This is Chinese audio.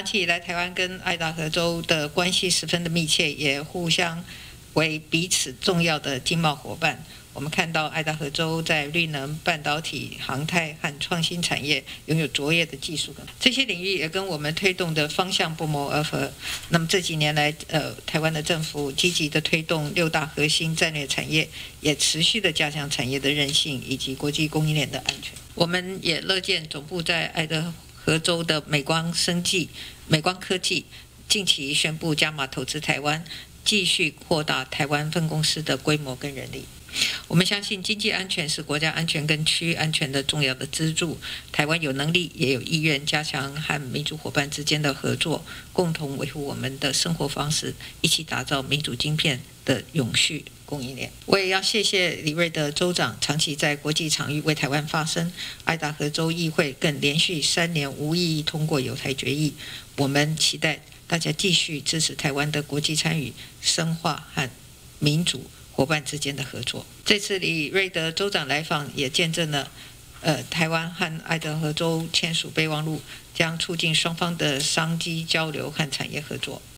长期以来，台湾跟爱达荷州的关系十分的密切，也互相为彼此重要的经贸伙伴。我们看到爱达荷州在绿能、半导体、航太和创新产业拥有卓越的技术，这些领域也跟我们推动的方向不谋而合。那么这几年来，呃，台湾的政府积极的推动六大核心战略产业，也持续的加强产业的韧性以及国际供应链的安全。我们也乐见总部在爱德德州的美光生技、美光科技近期宣布加码投资台湾，继续扩大台湾分公司的规模跟人力。我们相信经济安全是国家安全跟区域安全的重要的支柱。台湾有能力也有意愿加强和民主伙伴之间的合作，共同维护我们的生活方式，一起打造民主晶片的永续供应链。我也要谢谢李瑞德州长长期在国际场域为台湾发声。爱达荷州议会更连续三年无异议通过有台决议。我们期待大家继续支持台湾的国际参与，深化和民主。伙伴之间的合作。这次李瑞德州长来访，也见证了，呃，台湾和爱德荷州签署备忘录，将促进双方的商机交流和产业合作。